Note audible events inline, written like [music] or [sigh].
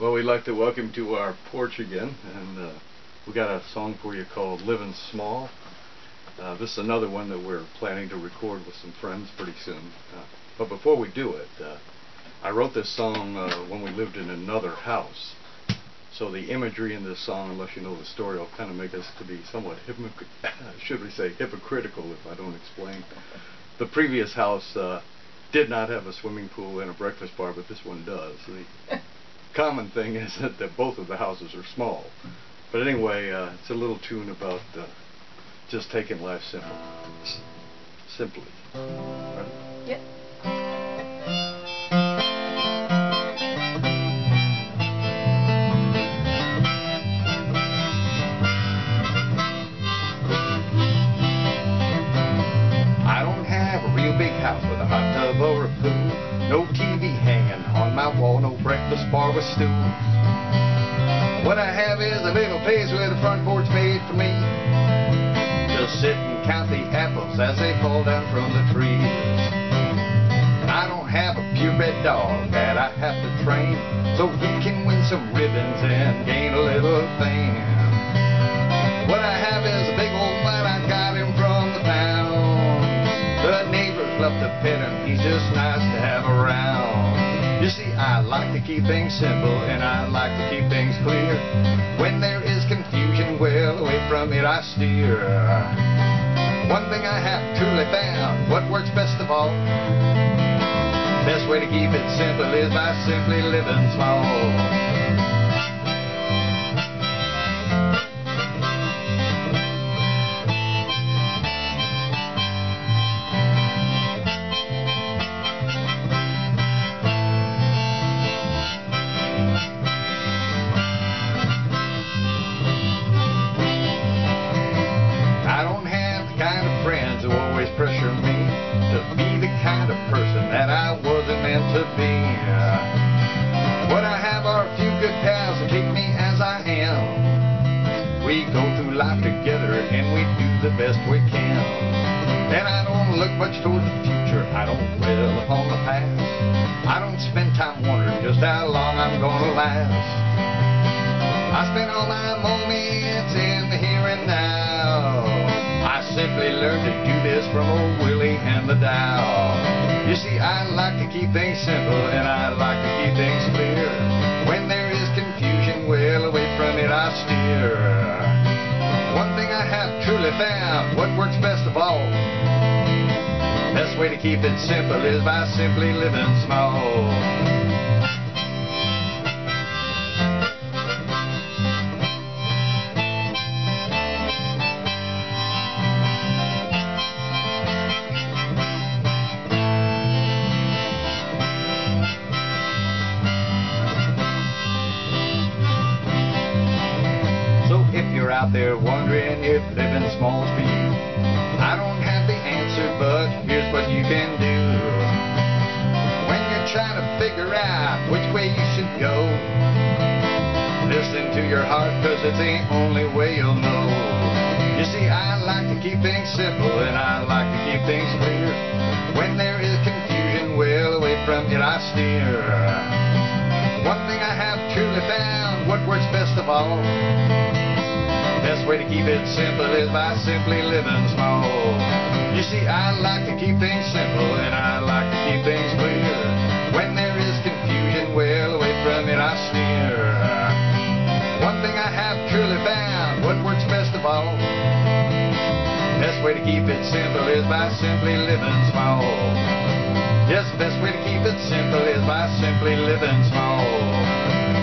Well, we'd like to welcome you to our porch again, and uh, we got a song for you called Living Small. Uh, this is another one that we're planning to record with some friends pretty soon. Uh, but before we do it, uh, I wrote this song uh, when we lived in another house. So the imagery in this song, unless you know the story, will kind of make us to be somewhat, [laughs] should we say, hypocritical if I don't explain. The previous house uh, did not have a swimming pool and a breakfast bar, but this one does. The, common thing is that, that both of the houses are small. But anyway, uh, it's a little tune about uh, just taking life simple. Simply. Right? Yep. I don't have a real big house with a hot tub or a pool. No TV hanging want no breakfast bar with stools. What I have is a little place with a front porch made for me. Just sit and count the apples as they fall down from the trees. I don't have a purebred dog that I have to train, so he can win some ribbons and gain a little fame. What I have is a big old fight, I got him from the pound. The neighbors love to pet him, he's just nice to have around. You see, I like to keep things simple and I like to keep things clear. When there is confusion, well, away from it I steer. One thing I have truly found, what works best of all. Best way to keep it simple is by simply living small. I don't have the kind of friends who always pressure me to be the kind of person that I wasn't meant to be. What I have are a few good pals that take me as I am. We go through life together and we do the best we can. And I don't look much toward the future, I don't dwell upon the past. I don't spend time last. I spend all my moments in the here and now. I simply learned to do this from old Willie and the Tao. You see, I like to keep things simple and I like to keep things clear. When there is confusion, well, away from it I steer. One thing I have truly found, what works best of all. Best way to keep it simple is by simply living small. Out there wondering if living small's for you, I don't have the answer, but here's what you can do. When you're trying to figure out which way you should go, listen to your heart, cause it's the only way you'll know. You see, I like to keep things simple and I like to keep things clear. When there is confusion, well, away from it I steer. One thing I have truly found, what works best of all. Best way to keep it simple is by simply living small. You see, I like to keep things simple and I like to keep things clear. When there is confusion, well, away from it I steer. One thing I have truly found, what works best of all. Best way to keep it simple is by simply living small. Yes, best way to keep it simple is by simply living small.